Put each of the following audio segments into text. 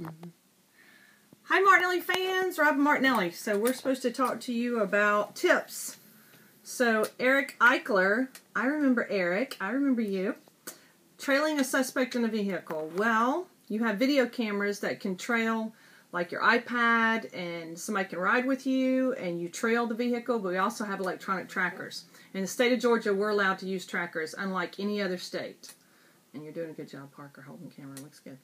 Mm-hmm. Hi, Martinelli fans. Rob Martinelli. So we're supposed to talk to you about tips. So Eric Eichler, I remember Eric. I remember you. Trailing a suspect in a vehicle. Well, you have video cameras that can trail like your iPad and somebody can ride with you and you trail the vehicle, but we also have electronic trackers. In the state of Georgia, we're allowed to use trackers unlike any other state. And you're doing a good job, Parker, holding camera. Looks good.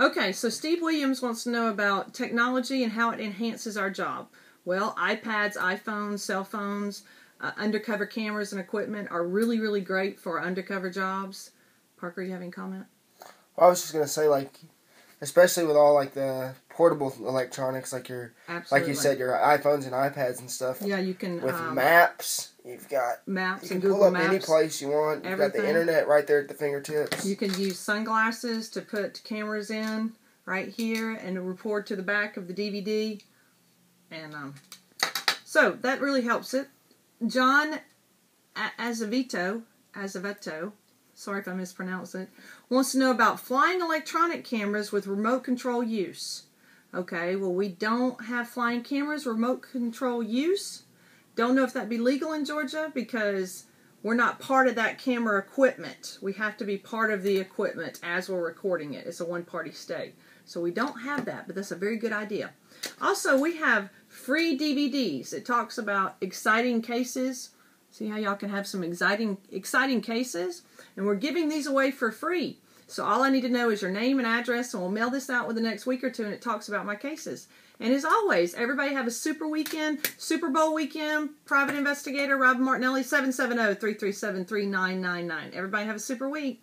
Okay, so Steve Williams wants to know about technology and how it enhances our job. Well, iPads, iPhones, cell phones, uh, undercover cameras and equipment are really, really great for undercover jobs. Parker, you have any comment? Well, I was just gonna say, like, especially with all like the portable electronics, like your, Absolutely. like you said, your iPhones and iPads and stuff. Yeah, you can With um, maps, you've got maps you can pull Google up Maps. any place you want. You've got the internet right there at the fingertips. You can use sunglasses to put cameras in right here and report to the back of the DVD. And um, so that really helps it. John A- Azeveto, Azeveto, sorry if I mispronounce it, wants to know about flying electronic cameras with remote control use. Okay, well, we don't have flying cameras, remote control use. Don't know if that'd be legal in Georgia because we're not part of that camera equipment. We have to be part of the equipment as we're recording it. It's a one party state. So we don't have that, but that's a very good idea. Also, we have free DVDs. It talks about exciting cases. See how y'all can have some exciting exciting cases? And we're giving these away for free. So all I need to know is your name and address, and we'll mail this out within the next week or two, and it talks about my cases. And as always, everybody have a super weekend, Super Bowl weekend. Private investigator Rob Martinelli, 770 337 3999. Everybody have a super week.